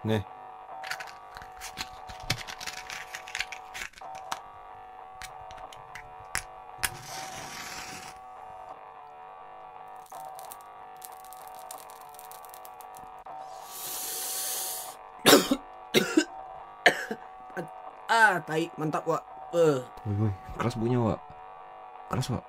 Nih. Ah, tai, mantap, Wak. Eh. Woi, woi, keras bunyinya, Wak. Keras, Wak.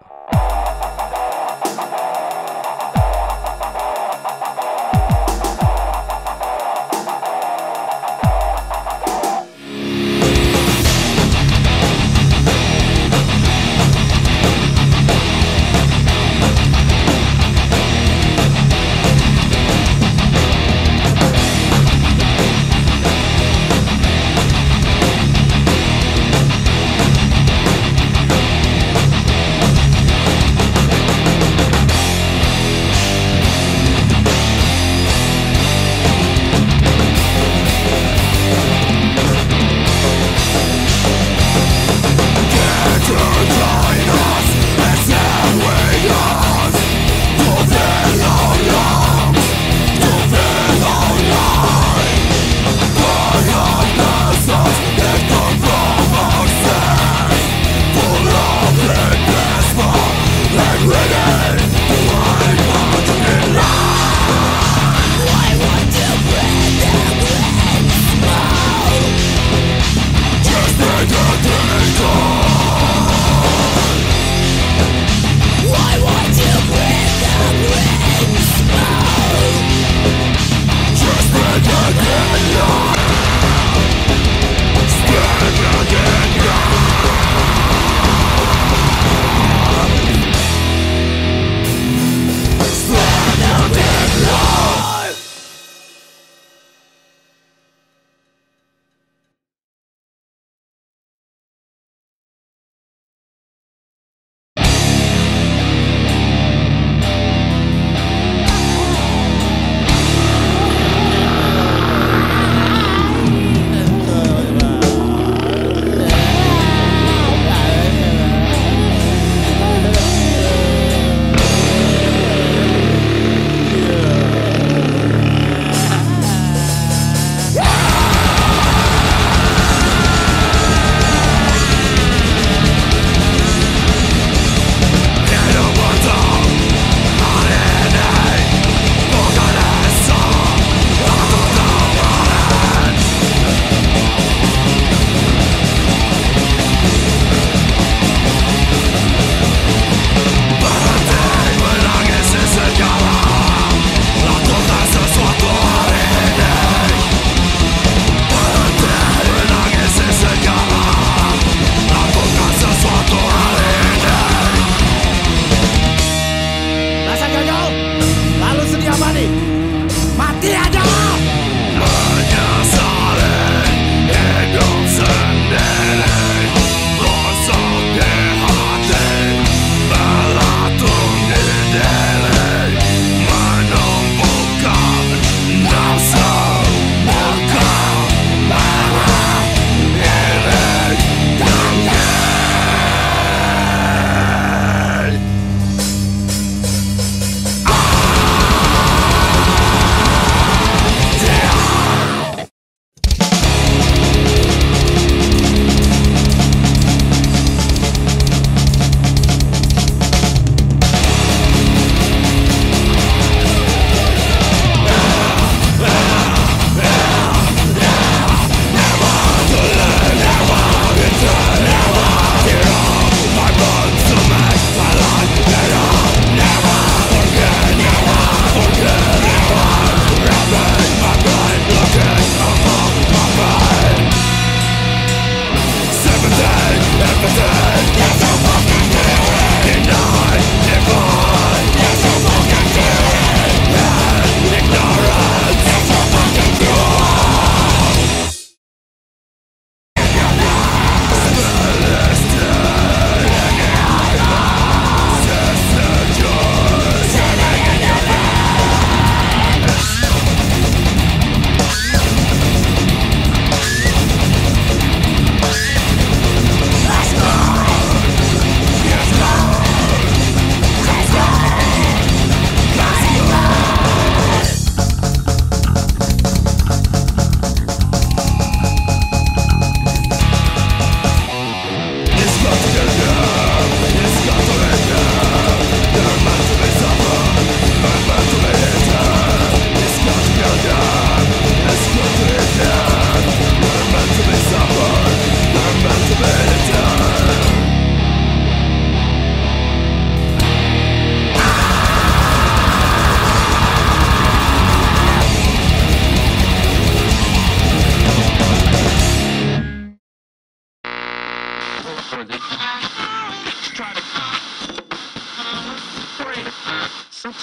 yang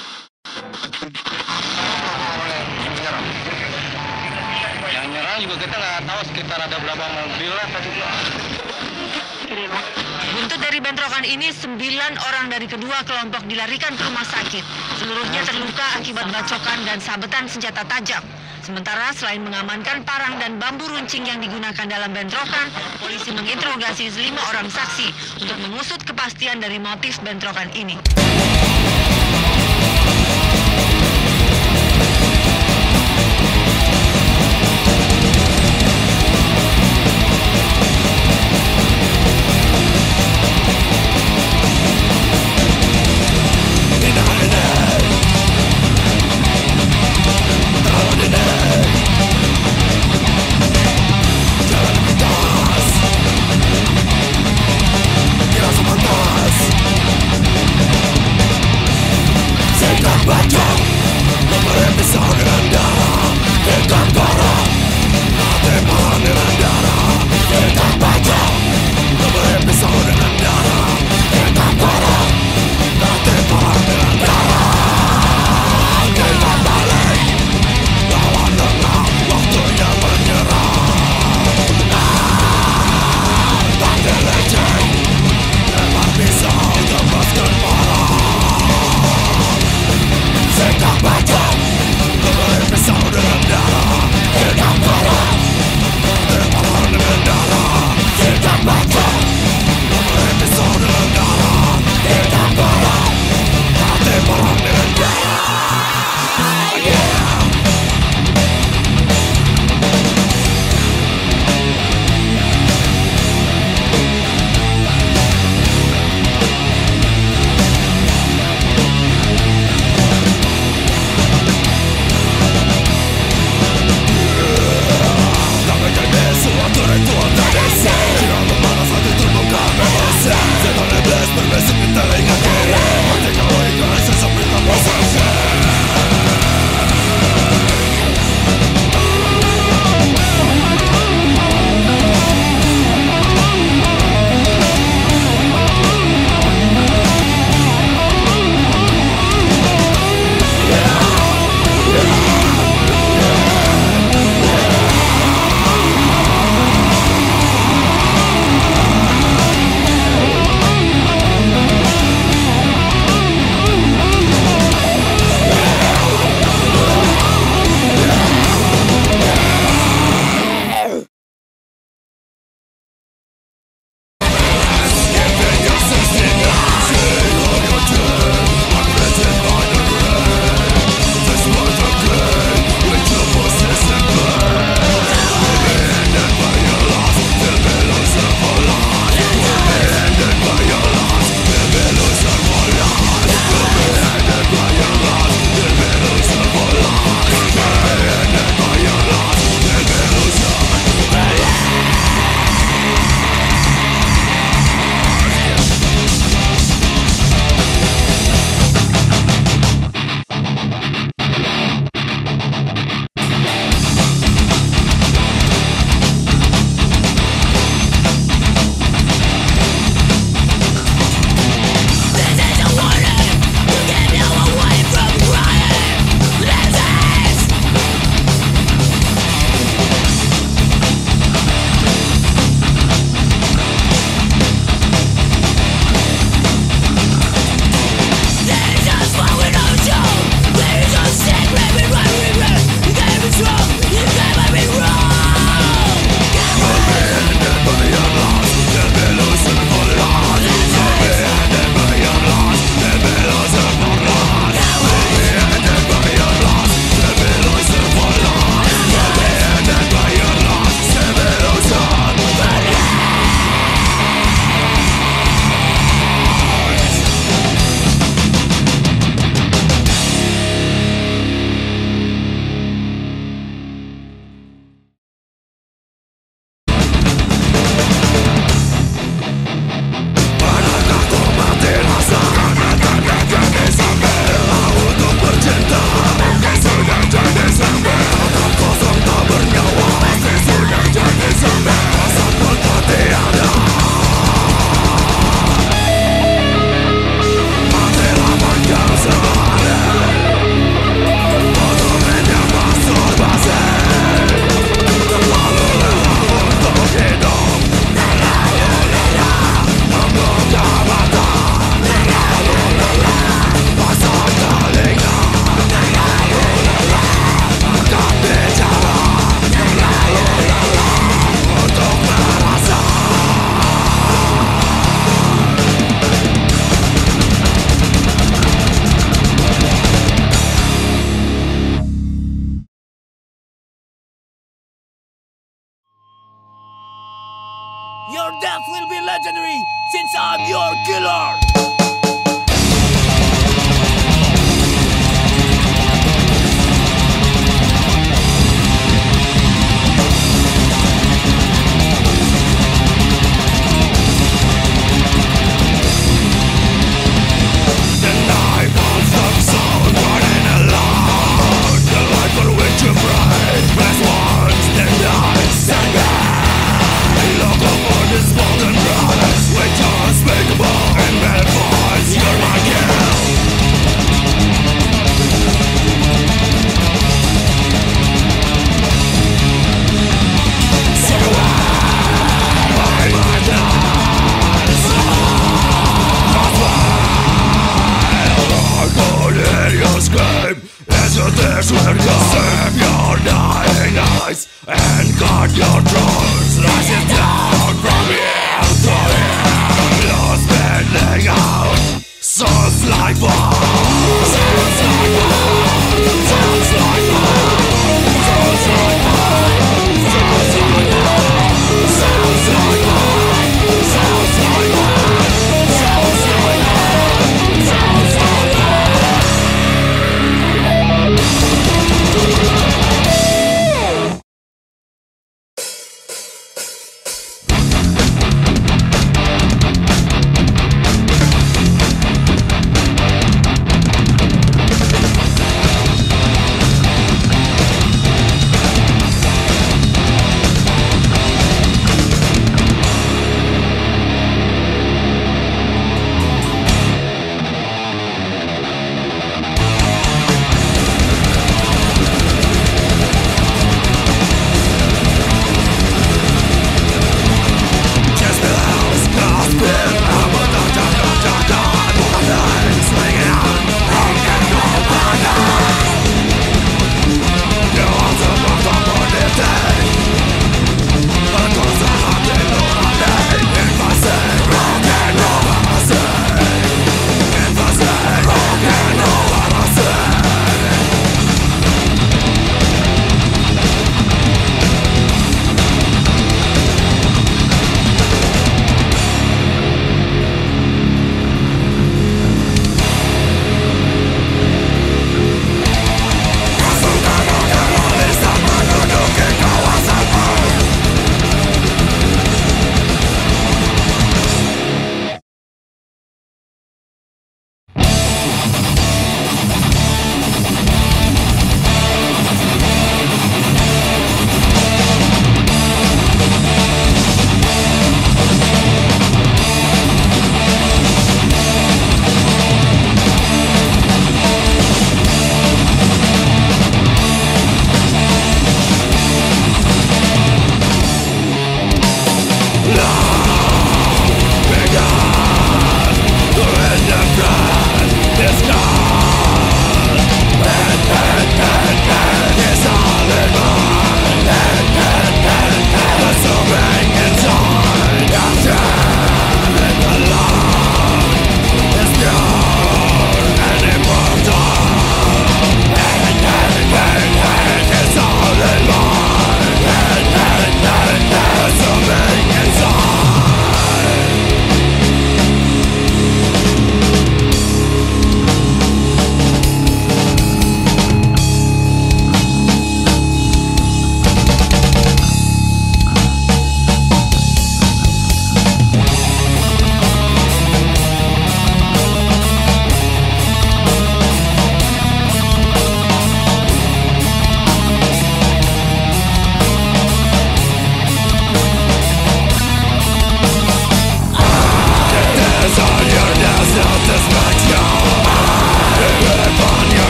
nyerang juga kita nggak tahu sekitar ada berapa mobil lah Buntut dari bentrokan ini, sembilan orang dari kedua kelompok dilarikan ke rumah sakit. Seluruhnya terluka akibat bacokan dan sabetan senjata tajam. Sementara selain mengamankan parang dan bambu runcing yang digunakan dalam bentrokan, polisi menginterogasi lima orang saksi untuk mengusut kepastian dari motif bentrokan ini.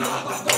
Ah,